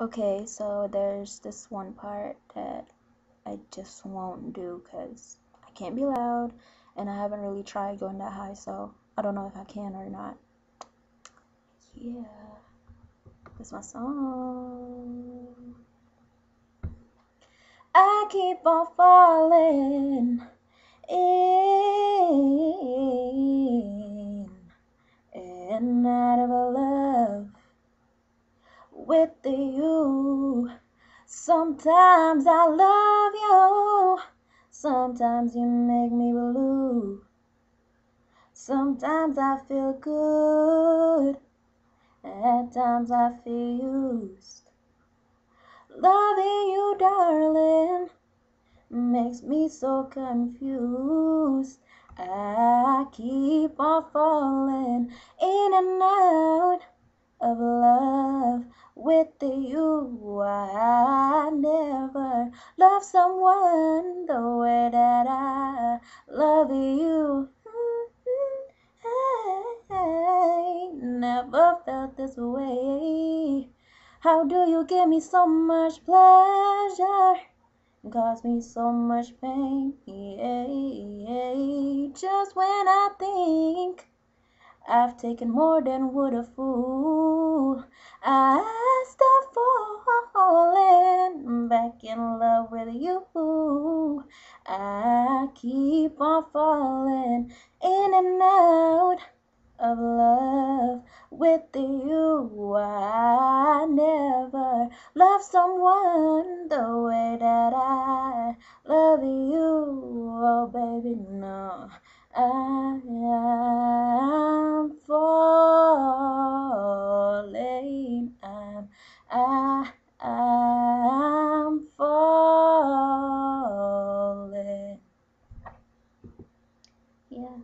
Okay, so there's this one part that I just won't do because I can't be loud and I haven't really tried going that high, so I don't know if I can or not. Yeah, that's my song. I keep on falling with you. Sometimes I love you, sometimes you make me blue. Sometimes I feel good, at times I feel used. Loving you, darling, makes me so confused. I keep on falling in and out of love with you. I never love someone the way that I love you. Mm-hmm. I never felt this way. How do you give me so much pleasure? Cause me so much pain. Just when I think I've taken more than would a fool. I stop falling back in love with you. I keep on falling in and out of love with you. I never love someone the way that I love you. Oh, baby, no. I am falling. I'm, I am falling. Yeah.